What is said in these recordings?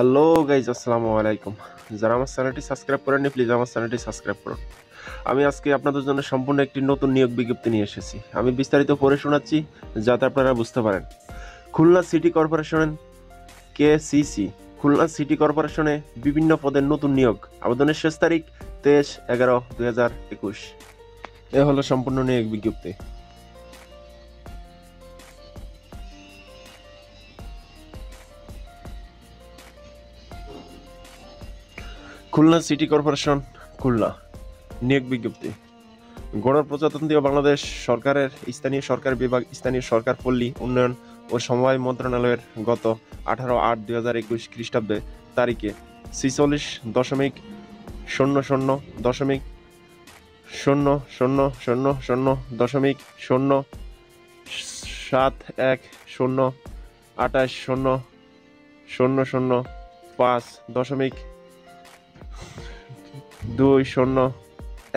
Hello guys আসসালামু আলাইকুম যারা আমার চ্যানেলটি সাবস্ক্রাইব করেননি প্লিজ আমার চ্যানেলটি সাবস্ক্রাইব করুন। আমি আজকে আপনাদের জন্য সম্পূর্ণ একটি নতুন নিয়োগ বিজ্ঞপ্তি নিয়ে এসেছি। আমি বিস্তারিত পড়ে শোনাচ্ছি, যাতে আপনারা বুঝতে পারেন। Khulna city corporation K CC Khulna city কর্পোরেশনে বিভিন্ন পদের নতুন নিয়োগ। আবেদনের শেষ তারিখ তেইশ এগারো দুই হাজার একুশ। এ হলো সম্পূর্ণ নিয়োগ বিজ্ঞপ্তি। Khulna city corporation, Khulna. নিয়োগ বিজ্ঞপ্তি। গণপ্রজাতন্ত্রী বাংলাদেশ সরকারের স্থানীয় সরকার বিভাগ, স্থানীয় সরকার পল্লী, উন্নয়ন ও সমবায় মন্ত্রণালয়ের গত আঠারো আট দুই হাজার একুশ খ্রিস্টাব্দে তারিখে ছিচল্লিশ দশমিক শূন্য শূন্য দশমিক শূন্য শূন্য শূন্য শূন্য দশমিক শূন্য সাত এক শূন্য আঠাশ শূন্য শূন্য শূন্য পাঁচ দশমিক দুই শূন্য,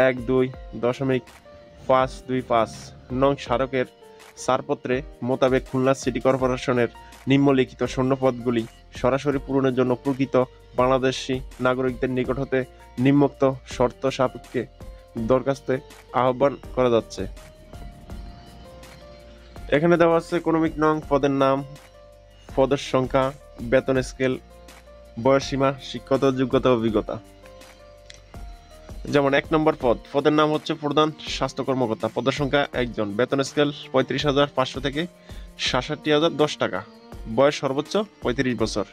এক দুই, দশমিক পাঁচ দুই পাঁচ নং স্মারকের ছাড়পত্রে মোতাবেক খুলনা সিটি কর্পোরেশনের নিম্নলিখিত শূন্যপদগুলি সরাসরি পূরণের জন্য প্রকৃত বাংলাদেশি নাগরিকদের নিকট হতে নিম্নোক্ত শর্ত সাপেক্ষে দরখাস্তে আহ্বান করা যাচ্ছে। এখানে দেওয়া আছে ক্রমিক নং পদের নাম, পদের সংখ্যা, বেতন স্কেল বয়সীমা শিক্ষত যোগ্যতা, অভিজ্ঞতা। যেমন এক নম্বর পদ, পদের নাম হচ্ছে প্রধান স্বাস্থ্য কর্মকর্তা। পদের সংখ্যা একজন। বেতন স্কেল পঁয়ত্রিশ হাজার পাঁচশো থেকে সাতষট্টি হাজার দশ টাকা। বয়স সর্বোচ্চ পঁয়ত্রিশ বছর।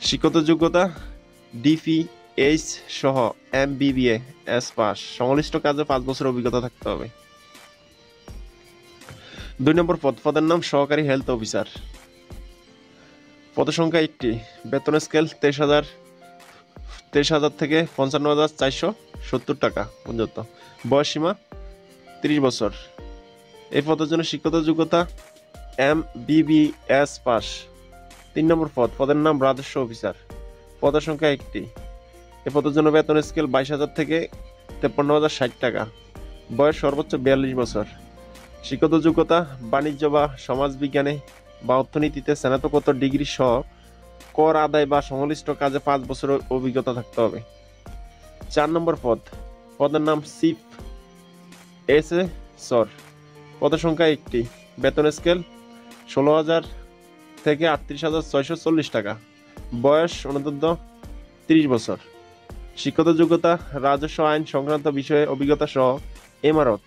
শিক্ষত যোগ্যতা ডিপি এইচ সহ এম বিবিএ এস পাস সংশ্লিষ্ট কাজে পাঁচ বছর অভিজ্ঞতা থাকতে হবে। দুই নম্বর পদ, পদের নাম সহকারী হেলথ অফিসার পদ সংখ্যা একটি। বেতন স্কেল তেইশ হাজার তেইশ হাজার থেকে পঞ্চান্ন হাজার চারশো সত্তর টাকা পর্যন্ত। বয়স সীমা তিরিশ বছর। এই পদের জন্য শিক্ষত যোগ্যতা এম বিবিএস পাস। তিন নম্বর পদ, পদের নাম রাজস্ব অফিসার। পদের সংখ্যা একটি। এ পদের জন্য বেতন স্কেল বাইশ হাজার থেকে তেপ্পান্ন হাজার ষাট টাকা। বয়স সর্বোচ্চ বিয়াল্লিশ বছর। শিক্ষত যোগ্যতা বাণিজ্য বা সমাজবিজ্ঞানে বা অর্থনীতিতে স্নাতকোত্তর ডিগ্রি সহ কর আদায় বা সংশ্লিষ্ট কাজে পাঁচ বছরের অভিজ্ঞতা থাকতে হবে। চার নম্বর পদ। পদের নাম সিপ এস এ সর পদের সংখ্যা একটি। বেতন স্কেল ষোলো হাজার থেকে আটত্রিশ হাজার ছয়শো চল্লিশ টাকা। বয়স অনন্ত তিরিশ বছর। শিক্ষত যোগ্যতা, রাজস্ব আইন সংক্রান্ত বিষয়ে অভিজ্ঞতা সহ এমারত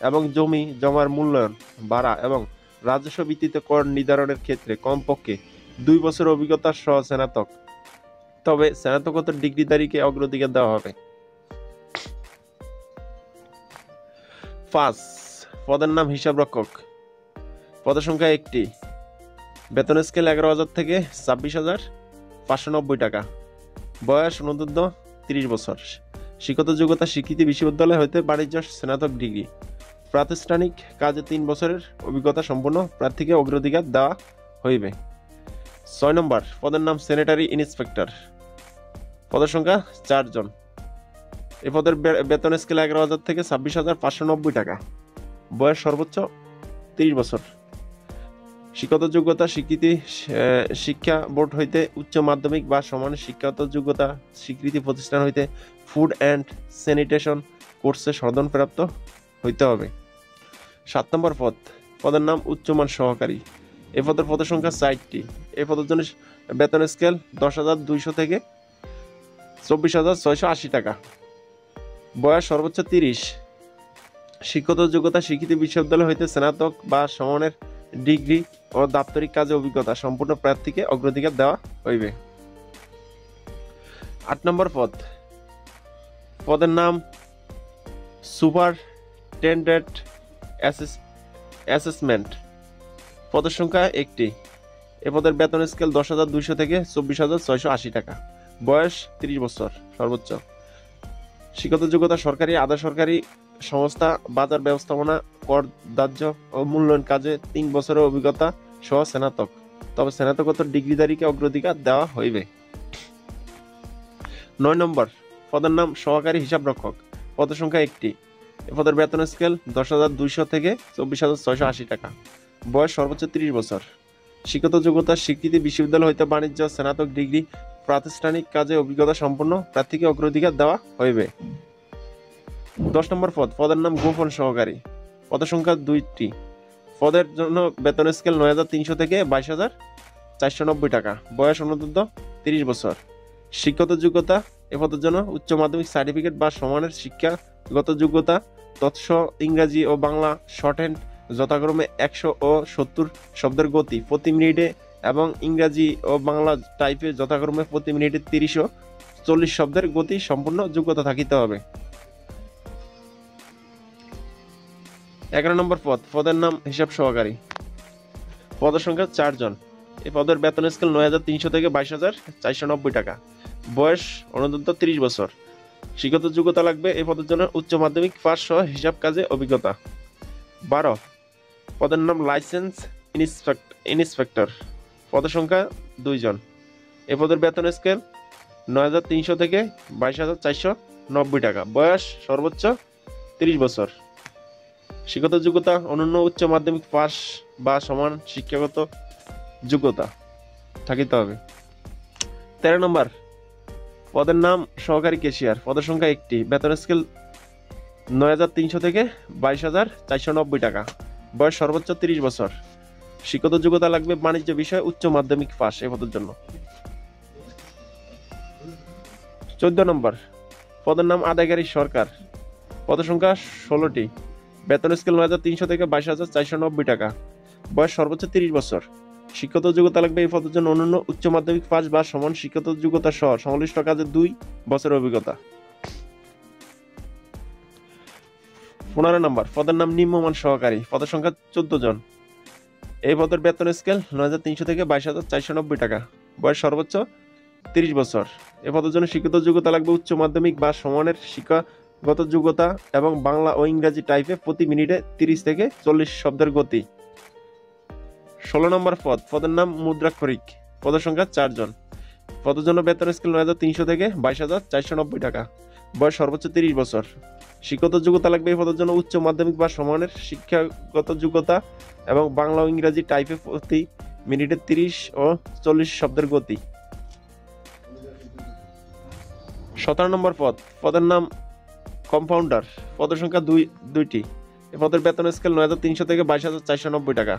এবং জমি, জমার মূল্যায়ন, ভাড়া এবং রাজস্ব ভিত্তিতে কর নির্ধারণের ক্ষেত্রে কমপক্ষে দুই বছর অভিজ্ঞতা সহ স্নাতক। তবে স্নাতকোত্তর ডিগ্রিধারীকে অগ্রাধিকার দেওয়া হবে। পাঁচ, পদের নাম হিসাব রক্ষক। পদের সংখ্যা একটি। বেতন স্কেল এগারো হাজার থেকে ছাব্বিশ হাজার পাঁচশো নব্বই টাকা। বয়স অনুদ্দ তিরিশ বছর। শিক্ষত যোগ্যতা স্বীকৃতি বিশ্ববিদ্যালয় হইতে বাণিজ্য স্নাতক ডিগ্রি। প্রাতিষ্ঠানিক কাজে তিন বছরের অভিজ্ঞতা সম্পন্ন প্রার্থীকে অগ্রাধিকার দেওয়া হইবে। ছয় নম্বর, পদের নাম স্যানিটারি ইন্সপেক্টর পদের সংখ্যা চারজন এ পদের বেতন স্কেল এগারো হাজার থেকে ছাব্বিশ হাজার পাঁচশো নব্বই টাকা। বয়স সর্বোচ্চ তিরিশ বছর। শিক্ষত যোগ্যতা, স্বীকৃতি শিক্ষা বোর্ড হইতে উচ্চ মাধ্যমিক বা সমান শিক্ষাগত যোগ্যতা, স্বীকৃতি প্রতিষ্ঠান হইতে ফুড অ্যান্ড স্যানিটেশন কোর্সে সদনপ্রাপ্ত হইতে হবে। সাত নম্বর পদ। পদের নাম উচ্চমান সহকারী। এ পদের পদের সংখ্যা চারটি এ পদের জন্য বেতন স্কেল দশ হাজার দুইশো থেকে চব্বিশ হাজার ছয়শো আশি টাকা। বয়স সর্বোচ্চ তিরিশ। শিক্ষত যোগ্যতা স্বীকৃতি বিশ্ববিদ্যালয় হইতে স্নাতক বা সমানের ডিগ্রি ও দাপ্তরিক কাজে অভিজ্ঞতা সম্পূর্ণ প্রার্থীকে অগ্রাধিকার দেওয়া হইবে। আট নম্বর পদ। পদের নাম সুপারটেন্ডেন্ট অ্যাসেসমেন্ট। পদের সংখ্যা একটি। এ পদের বেতন স্কেল দশ হাজার দুইশো থেকে চব্বিশ হাজার ছয়শো আশি টাকা। বয়স তিরিশ বছর, সর্বোচ্চ। শিক্ষত যোগ্যতা সরকারি, আধা সরকারি সংস্থা, বাজার ব্যবস্থাপনা, কর দাহ্য ও মূল্যায়ন কাজে তিন বছরের অভিজ্ঞতা সহ স্নাতক। তবে স্নাতকোত্তর ডিগ্রিধারীকে অগ্রাধিকার দেওয়া হইবে। নয় নম্বর, পদের নাম সহকারী হিসাব রক্ষক পদের সংখ্যা একটি। এ পদের বেতন স্কেল দশ হাজার দুইশো থেকে চব্বিশ হাজার ছয়শো আশি টাকা। বয়স সর্বোচ্চ তিরিশ বছর। শিক্ষত যোগ্যতা, স্বীকৃতি বিশ্ববিদ্যালয় হইতে বাণিজ্য, স্নাতক ডিগ্রি, প্রাতিষ্ঠানিক কাজে অভিজ্ঞতা সম্পন্ন, প্রার্থীকে অগ্রাধিকার দেওয়া হইবে। দশ নম্বর পদ, পদের নাম গোপন সহকারী। পদের সংখ্যা দুইটি। পদের জন্য বেতন স্কেল নয় হাজার তিনশো থেকে বাইশ হাজার চারশো নব্বই টাকা। বয়স অনূর্ধ্ব তিরিশ বছর। শিক্ষত যোগ্যতা, এ পদের জন্য উচ্চ মাধ্যমিক সার্টিফিকেট বা সমানের শিক্ষাগত যোগ্যতা তৎস ইংরাজি ও বাংলা শর্ট হ্যান্ড যথাক্রমে একশো ও সত্তর শব্দের গতি প্রতি মিনিটে এবং ইংরাজি ও বাংলা টাইপে যথাক্রমে প্রতি মিনিটে তিরিশ ও চল্লিশ শব্দের গতি সম্পূর্ণ যোগ্যতা থাকিতে হবে। এগারো নম্বর পদ, পদের নাম হিসাব সহকারী। পদের সংখ্যা চারজন এই পদের বেতন স্কেল নয় হাজার তিনশো থেকে বাইশ হাজার চারশো নব্বই টাকা। বয়স অনন্ত তিরিশ বছর। শিক্ষত যোগ্যতা লাগবে এই পদের জন্য উচ্চ মাধ্যমিক পাস সহ হিসাব কাজে অভিজ্ঞতা। বারো, পদের নাম লাইসেন্স ইন্সপেক্ট ইন্সপেক্টর। পদের সংখ্যা দুইজন। এ পদের বেতন স্কেল নয় হাজার তিনশো থেকে বাইশ হাজার চারশো নব্বই টাকা। বয়স সর্বোচ্চ তিরিশ বছর। শিক্ষত যোগ্যতা অনন্য উচ্চ মাধ্যমিক পাস বা সমান শিক্ষাগত যোগ্যতা থাকিতে হবে। তেরো নম্বর পদের নাম সহকারী কেশিয়ার। পদের সংখ্যা একটি। বেতন স্কেল নয় হাজার তিনশো থেকে বাইশ হাজার চারশো নব্বই টাকা। বয়স সর্বোচ্চ তিরিশ বছর। শিক্ষত যোগ্যতা লাগবে বাণিজ্য বিষয়ে উচ্চ মাধ্যমিক পাস এ পদের জন্য। চোদ্দ নম্বর। পদের নাম আদায়কারী সরকার। পদের সংখ্যা ষোলোটি। বেতন স্কেল নয় হাজার তিনশো থেকে বাইশ হাজার চারশো নব্বই টাকা। বয়স সর্বোচ্চ তিরিশ বছর। শিক্ষত যোগ্যতা লাগবে এই পদের জন্য অন্যান্য উচ্চ মাধ্যমিক পাস বা সমান শিক্ষত যোগ্যতা সহ সংশ্লিষ্ট কাজে দুই বছরের অভিজ্ঞতা। পনেরো নম্বর, পদের নাম নিম্নমান সহকারী, পদের সংখ্যা চোদ্দ জন। এই পদের বেতন স্কেল নয় হাজার তিনশো থেকে বাইশ হাজার চারশো নব্বই টাকা। বয়স সর্বোচ্চ তিরিশ বছর। এ পদের জন্য শিক্ষিত যোগ্যতা লাগবে উচ্চ মাধ্যমিক বা সমানের শিক্ষাগত যোগ্যতা এবং বাংলা ও ইংরাজি টাইপে প্রতি মিনিটে তিরিশ থেকে চল্লিশ শব্দের গতি। ষোলো নম্বর পদ। পদের নাম মুদ্রাক্ষরিক পদের সংখ্যা চারজন। পদের জন্য বেতন স্কেল নয় হাজার তিনশো থেকে বাইশ হাজার চারশো নব্বই টাকা। বয়স সর্বোচ্চ তিরিশ বছর। শিক্ষত যোগ্যতা লাগবে এই পদের জন্য উচ্চ মাধ্যমিক বা সমানের শিক্ষাগত যোগ্যতা এবং বাংলা ও ইংরাজি টাইপে প্রতি মিনিটে তিরিশ ও চল্লিশ শব্দের গতি। সতেরো নম্বর পদ। পদের নাম কম্পাউন্ডার। পদের সংখ্যা দুই দুইটি। এ পদের বেতন স্কেল নয় হাজার তিনশো থেকে বাইশ হাজার চারশো নব্বই টাকা।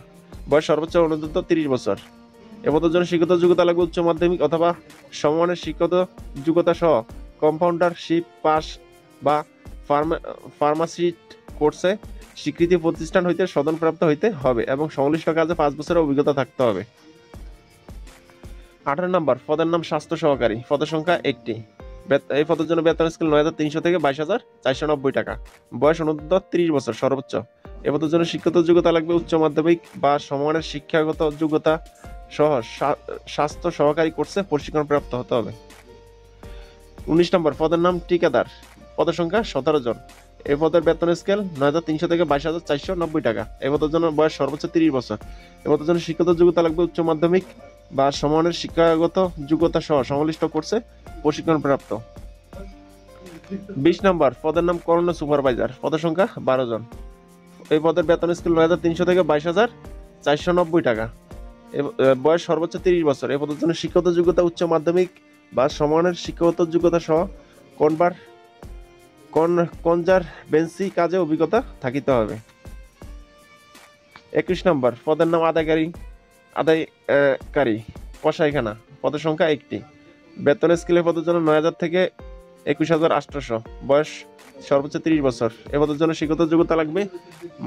বয়স সর্বোচ্চ অনুদ্যত তিরিশ বছর। এ পদের জন্য শিক্ষত যোগ্যতা লাগবে উচ্চ মাধ্যমিক অথবা সমমানের শিক্ষিত যোগ্যতা সহ কম্পাউন্ডারশিপ পাস বা ফার্মাসিস্ট কোর্সে স্বীকৃতি প্রতিষ্ঠান হইতে সদনপ্রাপ্ত হইতে হবে এবং সংশ্লিষ্ট কাজে পাঁচ বছরের অভিজ্ঞতা থাকতে হবে। আঠারো নম্বর, পদের নাম স্বাস্থ্য সহকারী। পদের সংখ্যা একটি। এই পদের জন্য বেতন স্কেল নয় হাজার তিনশো থেকে বাইশ হাজার চারশো নব্বই টাকা। বয়স অনুদ্ধ তিরিশ বছর, সর্বোচ্চ। এ পদের জন্য শিক্ষত যোগ্যতা লাগবে উচ্চ মাধ্যমিক বা সমানের শিক্ষাগত যোগ্যতা সহ স্বাস্থ্য সহকারী কোর্সে প্রশিক্ষণ প্রাপ্ত হতে হবে। উনিশ নম্বর, পদের নাম ঠিকাদার। পদের সংখ্যা সতেরো জন। এ পদের বেতন স্কেল নয় হাজার তিনশো থেকে বাইশ হাজার চারশো নব্বই টাকা। এ পদের জন্য বয়স সর্বোচ্চ তিরিশ বছর। এ পদের জন্য শিক্ষত যোগ্যতা লাগবে উচ্চ মাধ্যমিক বা সমানের শিক্ষাগত যোগ্যতা সহ সংশ্লিষ্ট কোর্সে প্রশিক্ষণ প্রাপ্ত বিশ নম্বর পদের নাম করোনা সুপারভাইজার। পদের সংখ্যা বারো জন। এই পদের বেতন স্কেল নয় হাজার তিনশো থেকে বাইশ হাজার চারশো নব্বই টাকা। এ- এ, বয়স সর্বোচ্চ তিরিশ বছর। এই পদের জন্য শিক্ষত যোগ্যতা উচ্চ মাধ্যমিক বা সমানের শিক্ষাগত যোগ্যতা সহ কনভার কন কনজার বেন্সি কাজে অভিজ্ঞতা থাকিতে হবে। একুশ নম্বর পদের নাম আদায়কারী আদায়কারী কসাইখানা পদের সংখ্যা একটি। বেতন স্কেলের পদের জন্য নয় হাজার থেকে একুশ হাজার আটশোশো বয়স সর্বোচ্চ তিরিশ বছর। এ পদের জন্য শিক্ষত যোগ্যতা লাগবে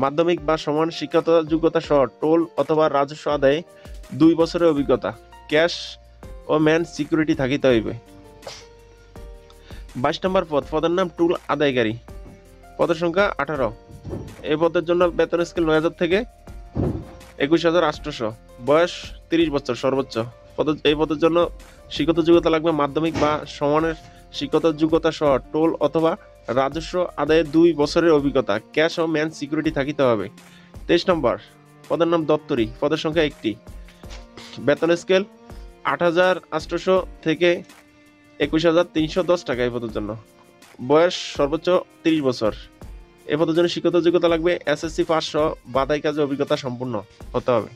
মাধ্যমিক বা সমান শিক্ষাগত যোগ্যতা সহ টোল অথবা রাজস্ব আদায়ে দুই বছরের অভিজ্ঞতা। ক্যাশ ও ম্যান সিকিউরিটি থাকিতে হইবে। বাইশ নম্বর পদ। পদের নাম টুল আদায়কারী। পদের সংখ্যা আঠারো। এই পদের জন্য বেতন স্কেল নয় হাজার থেকে একুশ হাজার আটশোশো বয়স তিরিশ বছর, সর্বোচ্চ। পদ এই পদের জন্য শিক্ষত যোগ্যতা লাগবে মাধ্যমিক বা সমানের শিক্ষত যোগ্যতা সহ টোল অথবা রাজস্ব আদায়ে দুই বছরের অভিজ্ঞতা। ক্যাশ ও ম্যান সিকিউরিটি থাকিতে হবে। তেইশ নম্বর, পদের নাম দপ্তরি। পদের সংখ্যা একটি। বেতন স্কেল আট হাজার আটশোশো থেকে একুশ হাজার তিনশো দশ টাকা এই পদের জন্য। বয়স সর্বোচ্চ তিরিশ বছর। এ পদের জন্য শিক্ষত যোগ্যতা লাগবে এসএসসি পাস সহ বাদাই কাজে অভিজ্ঞতা সম্পূর্ণ হতে হবে।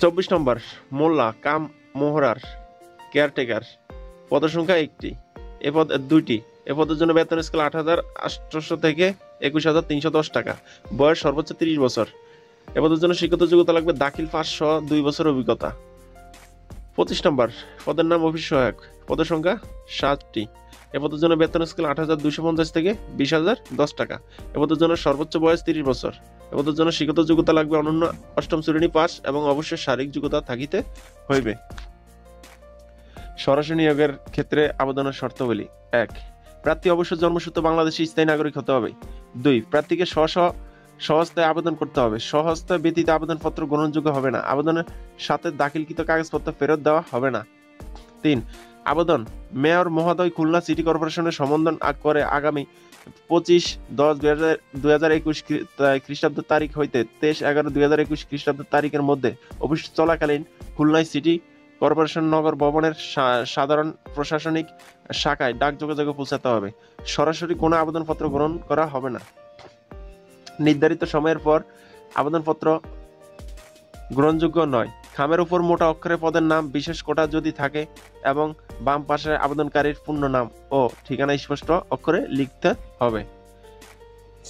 চব্বিশ নম্বর, মোল্লা, কাম, মোহরার, কেয়ারটেকার, পদের সংখ্যা একটি। এ পদ দুইটি। এ পদের জন্য বেতন স্কেল আট হাজার আটশোশো থেকে একুশ হাজার তিনশো দশ টাকা। বয়স সর্বোচ্চ তিরিশ বছর। এ পদের জন্য শিক্ষত যোগ্যতা লাগবে দাখিল পাঁচ সহ দুই বছর অভিজ্ঞতা। পঁচিশ নম্বর, পদের নাম অফিস সহায়ক। পদের সংখ্যা সাতটি। এ পদের জন্য বেতন স্কেল আট হাজার দুশো পঞ্চাশ থেকে বিশ হাজার দশ টাকা। এ পদের জন্য সর্বোচ্চ বয়স তিরিশ বছর। এ পদের জন্য শিক্ষত যোগ্যতা লাগবে অনন্য অষ্টম শ্রেণি পাস এবং অবশ্যই শারীরিক যোগ্যতা থাকিতে হইবে। সরাসরি নিয়োগের ক্ষেত্রে আবেদনের শর্তাবলী এক, প্রার্থী অবশ্যই জন্মসূত্র বাংলাদেশি স্থায়ী নাগরিক হতে হবে। দুই, প্রার্থীকে স্ব স্ব সহস্তায় আবেদন করতে হবে। সহস্তায় ব্যতীত আবেদনপত্র গ্রহণযোগ্য হবে না। আবেদনের সাথে দাখিলকৃত কাগজপত্র ফেরত দেওয়া হবে না। তিন আবেদন। মেয়র মহোদয় খুলনা সিটি কর্পোরেশনের সম্বোধন আগ করে আগামী পঁচিশ দশ দুই হাজার একুশ খ্রিস্টাব্দ তারিখ হইতে তেইশ এগারো দুই হাজার একুশ খ্রিস্টাব্দ তারিখের মধ্যে অফিস চলাকালীন খুলনায় সিটি কর্পোরেশন নগর ভবনের সাধারণ প্রশাসনিক শাখায় ডাক যোগাযোগে পৌঁছাতে হবে। সরাসরি কোনো আবেদনপত্র গ্রহণ করা হবে না। নির্ধারিত সময়ের পর আবেদনপত্র গ্রহণযোগ্য নয়। খামের উপর মোটা অক্ষরে পদের নাম বিশেষ কোটা যদি থাকে এবং বাম পাশে আবেদনকারীর পূর্ণ নাম ও ঠিকানা স্পষ্ট অক্ষরে লিখতে হবে।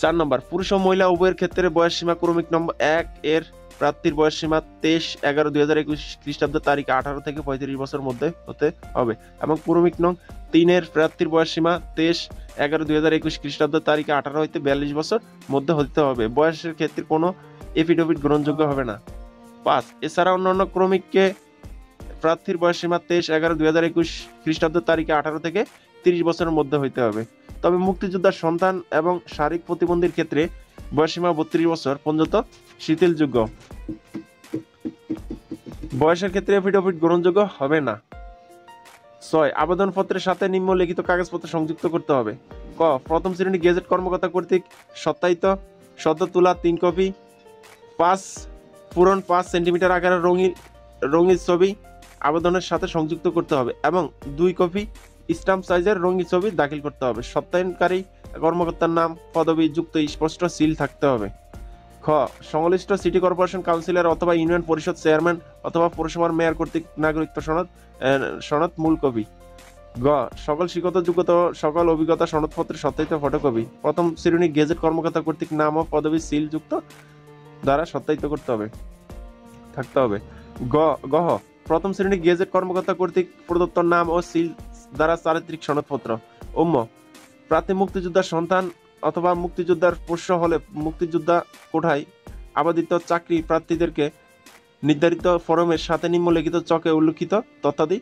চার নম্বর, পুরুষ ও মহিলা উভয়ের ক্ষেত্রে বয়স সীমা ক্রমিক নম্বর এক এর প্রার্থীর বয়স সীমা তেইশ এগারো দুই হাজার একুশ খ্রিস্টাব্দ তারিখ আঠারো থেকে পঁয়ত্রিশ বছর মধ্যে হতে হবে এবং ক্রমিক নং তিনের প্রার্থীর বয়স সীমা তেইশ এগারো দুই হাজার একুশ খ্রিস্টাব্দ তারিখে আঠারো হইতে বিয়াল্লিশ বছর মধ্যে হতে হবে। বয়সের ক্ষেত্রে কোনো এফিডেভিট গ্রহণযোগ্য হবে না। পাঁচ। এছাড়া অন্যান্য ক্রমিককে প্রার্থীর বয়স সীমা তেইশ এগারো দুই হাজার একুশ খ্রিস্টাব্দ তারিখে আঠারো থেকে তিরিশ বছরের মধ্যে হইতে হবে। তবে মুক্তিযোদ্ধার সন্তান এবং শারীরিক প্রতিবন্ধীর ক্ষেত্রে বয়সীমা বত্রিশ বছর পর্যন্ত শিথিলযোগ্য। বয়সের ক্ষেত্রে এফিডেভিট গ্রহণযোগ্য হবে না। ছয়, আবেদনপত্রের সাথে নিম্নলিখিত কাগজপত্র সংযুক্ত করতে হবে। ক, প্রথম শ্রেণি গেজেট কর্মকর্তা কর্তৃক সত্যায়িত সদ্য তোলা তিন কপি। পাঁচ পূরণ পাঁচ সেন্টিমিটার আকারের রঙিন রঙিন ছবি আবেদনের সাথে সংযুক্ত করতে হবে এবং দুই কপি স্টাম্প সাইজের রঙিন ছবি দাখিল করতে হবে। সত্যায়নকারী কর্মকর্তার নাম, পদবি, যুক্ত স্পষ্ট সিল থাকতে হবে। খ, সংশ্লিষ্ট সিটি কর্পোরেশন কাউন্সিলর অথবা ইউনিয়ন পরিষদ চেয়ারম্যান অথবা পৌরসভার মেয়র কর্তৃক নাগরিকত্ব সনদ সনদ মূল কপি। গ, সকল শিক্ষত যোগ্যতা সকল অভিজ্ঞতা সনদপত্রের সত্যায়িত ফটোকপি। প্রথম শ্রেণি গেজেট কর্মকর্তা কর্তৃক নাম ও পদবি, সিল যুক্ত দ্বারা সত্যায়িত করতে হবে, থাকতে হবে। গ, গহ, প্রথম শ্রেণি গেজেট কর্মকর্তা কর্তৃক প্রদত্ত নাম ও সিল দ্বারা চারিত্রিক সনদপত্র। উম্ম প্রার্থী মুক্তিযোদ্ধার সন্তান অথবা মুক্তিযোদ্ধার পোষ্য হলে মুক্তিযোদ্ধা কোঠায় আবাদিত চাকরি প্রার্থীদেরকে নির্ধারিত ফরমের সাথে নিম্নলিখিত চকে উল্লেখিত তথ্যাদি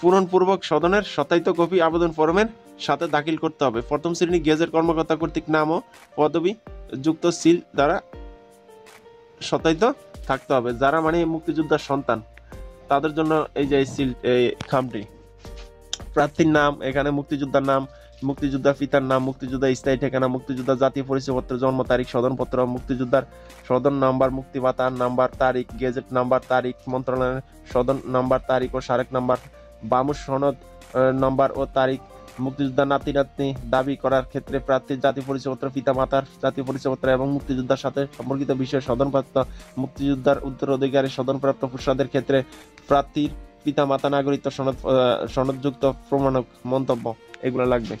পূরণপূর্বক সদনের সত্যায়িত কপি আবেদন ফরমের সাথে দাখিল করতে হবে। প্রথম শ্রেণি গেজেট কর্মকর্তা কর্তৃক নাম ও পদবি যুক্ত সিল দ্বারা সত্যায়িত থাকতে হবে। যারা মানে মুক্তিযোদ্ধার সন্তান, তাদের জন্য এই যে সিল, এই খামটি, প্রার্থীর নাম, এখানে মুক্তিযোদ্ধার নাম, মুক্তিযোদ্ধা পিতার নাম, মুক্তিযোদ্ধা স্থায়ী ঠিকানা, মুক্তিযোদ্ধা জাতীয় পরিচয়পত্র জন্ম তারিখ, সদনপত্র, মুক্তিযোদ্ধার সদন নাম্বার মুক্তি ভাতার নাম্বার, তারিখ, গেজেট নাম্বার, তারিখ, মন্ত্রণালয়ের সদন নাম্বার, তারিখ ও সারেক নাম্বার বামুস সনদ নাম্বার ও তারিখ মুক্তিযোদ্ধা নাতি নাতনি দাবি করার ক্ষেত্রে প্রার্থীর জাতীয় পরিচয়পত্র পিতা মাতার জাতীয় পরিচয়পত্র এবং মুক্তিযোদ্ধার সাথে সম্পর্কিত বিষয়ে সদনপ্রাপ্ত মুক্তিযোদ্ধার উত্তরাধিকারী, সদনপ্রাপ্ত প্রসাদের ক্ষেত্রে প্রার্থীর পিতা মাতা নাগরিকত্ব সনদ সনদযুক্ত প্রমাণক মন্তব্য। এগুলো লাগবে।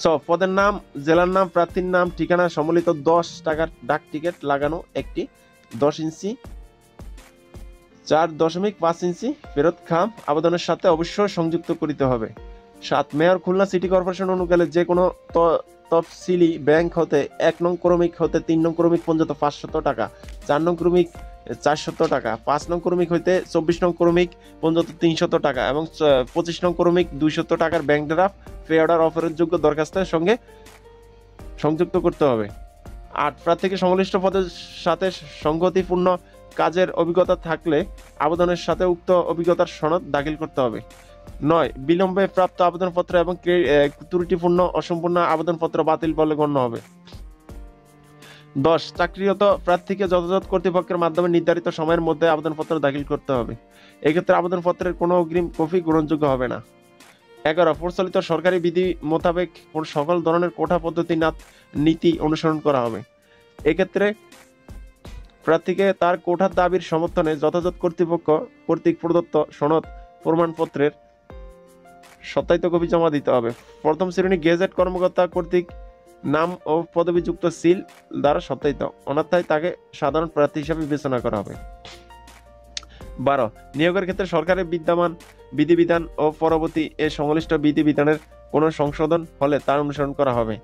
ছ পদের নাম, জেলার নাম, প্রার্থীর নাম, ঠিকানা সম্মিলিত দশ টাকার ডাক টিকিট লাগানো একটি দশ ইঞ্চি চার দশমিক পাঁচ ইঞ্চি ফেরত খাম আবেদনের সাথে অবশ্যই সংযুক্ত করিতে হবে। সাত মেয়র খুলনা সিটি কর্পোরেশন অনুকালে যে কোনো তফসিলি ব্যাংক হতে এক নং ক্রমিক হতে তিন নং ক্রমিক পর্যন্ত পাঁচশত টাকা, চার নং ক্রমিক চারশত টাকা, পাঁচ নং ক্রমিক হইতে চব্বিশ নং ক্রমিক পর্যন্ত তিনশত টাকা এবং পঁচিশ নং ক্রমিক দুইশত টাকার ব্যাংক ড্রাফট পে অর্ডার অফারের যোগ্য দরখাস্তের সঙ্গে সংযুক্ত করতে হবে। আট প্রার্থীকে সংশ্লিষ্ট পদের সাথে সংগতিপূর্ণ কাজের অভিজ্ঞতা থাকলে আবেদনের সাথে উক্ত অভিজ্ঞতার সনদ দাখিল করতে হবে। নয়, বিলম্বে প্রাপ্ত আবেদনপত্র এবং ত্রুটিপূর্ণ অসম্পূর্ণ আবেদনপত্র বাতিল বলে গণ্য হবে। দশ, চাকরিরত প্রার্থীকে যথাযথ কর্তৃপক্ষের মাধ্যমে নির্ধারিত সময়ের মধ্যে আবেদনপত্র দাখিল করতে হবে। এক্ষেত্রে আবেদনপত্রের কোনো অগ্রিম কপি গ্রহণযোগ্য হবে না। এগারো, প্রচলিত সরকারি বিধি মোতাবেক সকল ধরনের কোঠা পদ্ধতি নীতি অনুসরণ করা হবে। এক্ষেত্রে প্রার্থীকে তার কোঠার দাবির সমর্থনে যথাযথ কর্তৃপক্ষ কর্তৃক প্রদত্ত সনদ প্রমাণপত্রের সত্যায়িত কপি জমা দিতে হবে। প্রথম শ্রেণি গেজেট কর্মকর্তা কর্তৃক নাম ও পদবিযুক্ত সিল দ্বারা সত্যায়িত। অন্যথায় তাকে সাধারণ প্রার্থী হিসাবে বিবেচনা করা হবে। বারো, নিয়োগের ক্ষেত্রে সরকারের বিদ্যমান বিধিবিধান ও পরবর্তী এ সংশ্লিষ্ট বিধিবিধানের কোনো সংশোধন হলে তার অনুসরণ করা হবে।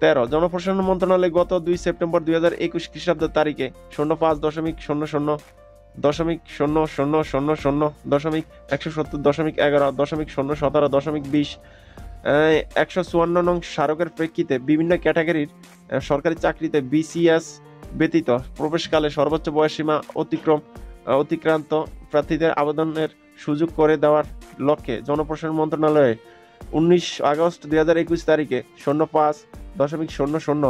তেরো জনপ্রশাসন মন্ত্রণালয় গত দুই সেপ্টেম্বর দুই হাজার একুশ খ্রিস্টাব্দ তারিখে শূন্য পাঁচ দশমিক শূন্য শূন্য দশমিক শূন্য শূন্য শূন্য শূন্য দশমিক একশো সত্তর দশমিক এগারো দশমিক শূন্য সতেরো দশমিক বিশ একশো চুয়ান্ন নং স্মারকের প্রেক্ষিতে বিভিন্ন ক্যাটাগরির সরকারি চাকরিতে বিসিএস ব্যতীত প্রবেশকালে সর্বোচ্চ বয়সসীমা অতিক্রম অতিক্রান্ত প্রার্থীদের আবেদনের সুযোগ করে দেওয়ার লক্ষ্যে জনপ্রশাসন মন্ত্রণালয়ে উনিশ আগস্ট দুই হাজার একুশ তারিখে শূন্য পাঁচ দশমিক শূন্য শূন্য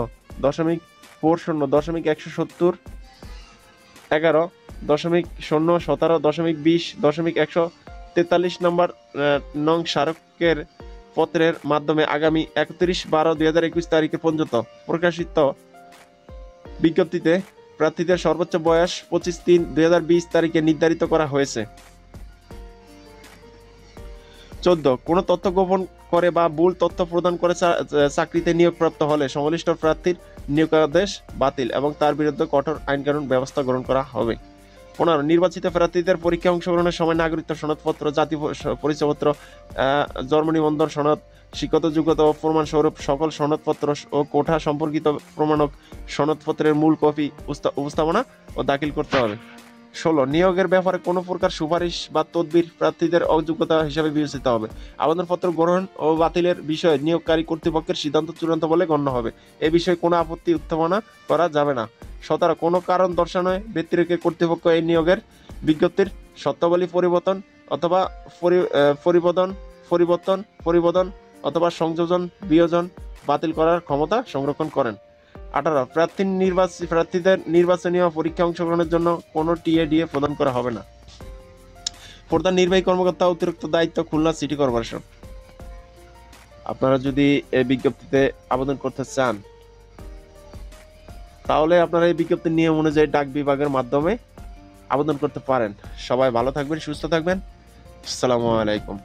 দশমিক ফোর শূন্য দশমিক একশো সত্তর, এগারো দশমিক শূন্য সতেরো দশমিক বিশ দশমিক একশো তেতাল্লিশ নম্বর নং স্মারকের পত্রের মাধ্যমে আগামী একত্রিশ বারো দুই হাজার একুশ তারিখে পর্যন্ত প্রকাশিত বিজ্ঞপ্তিতে প্রার্থীদের সর্বোচ্চ বয়স পঁচিশ তিন দুই হাজার বিশ তারিখে নির্ধারিত করা হয়েছে। চোদ্দ, কোনো তথ্য গোপন করে বা ভুল তথ্য প্রদান করে চাকরিতে নিয়োগপ্রাপ্ত হলে সংশ্লিষ্ট প্রার্থীর নিয়োগাদেশ বাতিল এবং তার বিরুদ্ধে কঠোর আইনকানুন ব্যবস্থা গ্রহণ করা হবে। পনেরো, নির্বাচিত প্রার্থীদের পরীক্ষা অংশগ্রহণের সময় নাগরিকত্ব সনদপত্র, জাতি পরিচয়পত্র জন্ম নিবন্ধন সনদ শিক্ষত যোগ্যতা ও প্রমাণস্বরূপ সকল সনদপত্র ও কোঠা সম্পর্কিত প্রমাণক সনদপত্রের মূল কপি উপস্থাপনা ও দাখিল করতে হবে। ষোলো, নিয়োগের ব্যাপারে কোনো প্রকার সুপারিশ বা তদবির প্রার্থীদের অযোগ্যতা হিসাবে বিবেচিত হবে। আবেদনপত্র গ্রহণ ও বাতিলের বিষয়ে নিয়োগকারী কর্তৃপক্ষের সিদ্ধান্ত চূড়ান্ত বলে গণ্য হবে। এ বিষয়ে কোনো আপত্তি উত্থাপনা করা যাবে না। সতেরো, কোনো কারণ দর্শানোয় ব্যতিরেকে কর্তৃপক্ষ এই নিয়োগের বিজ্ঞপ্তির সত্যাবলী পরিবর্তন অথবা পরি- পরিবর্তন পরিবর্তন পরিবর্তন অথবা সংযোজন, বিয়োজন বাতিল করার ক্ষমতা সংরক্ষণ করেন। আঠারো, প্রার্থী নির্বাচী, প্রার্থীদের নির্বাচনীয় পরীক্ষা অংশগ্রহণের জন্য কোনো টিএডিএ প্রদান করা হবে না। প্রধান নির্বাহী কর্মকর্তা অতিরিক্ত দায়িত্ব খুলনা সিটি কর্পোরেশন। আপনারা যদি এই বিজ্ঞপ্তিতে আবেদন করতে চান, তাহলে আপনারা এই বিজ্ঞপ্তির নিয়ম অনুযায়ী ডাক বিভাগের মাধ্যমে আবেদন করতে পারেন। সবাই ভালো থাকবেন, সুস্থ থাকবেন। আসসালামু আলাইকুম।